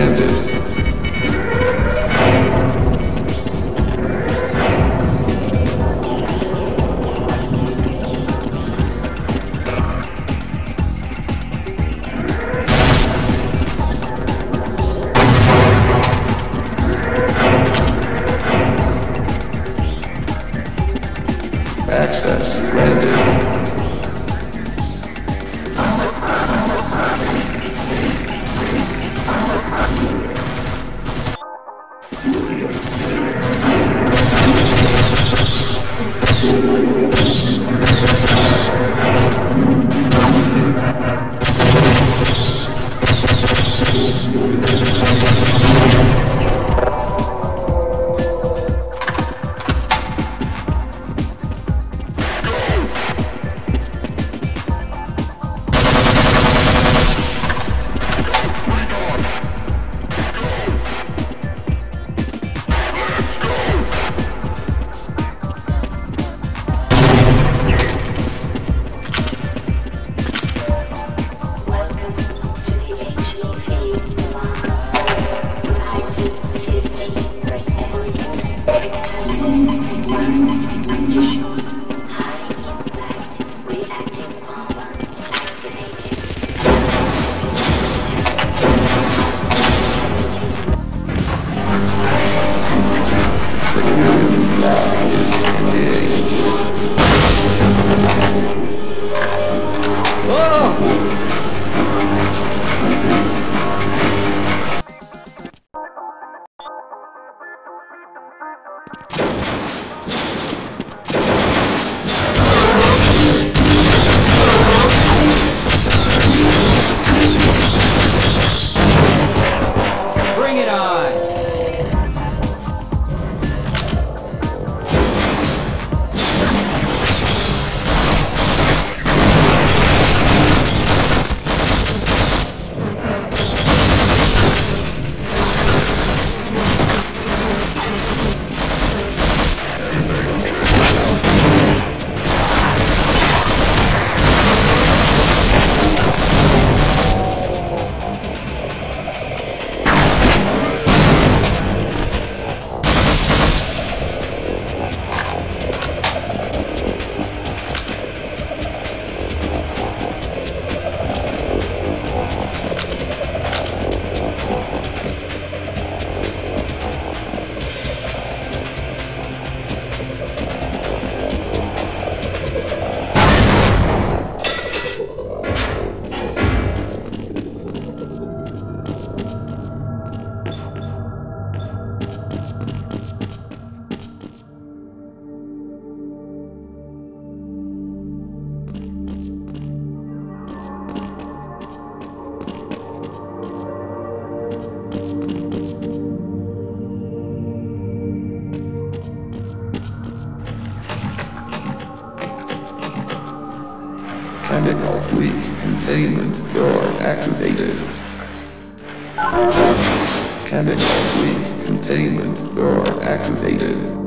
Access Unidos. 60%. Chemical leak containment door activated. Chemical leak containment door activated.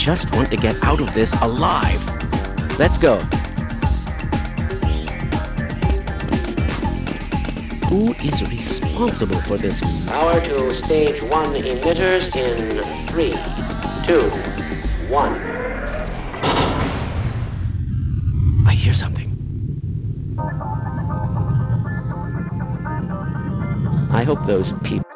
Just want to get out of this alive. Let's go. Who is responsible for this? Power to stage one emitters in three, two, one. I hear something. I hope those people...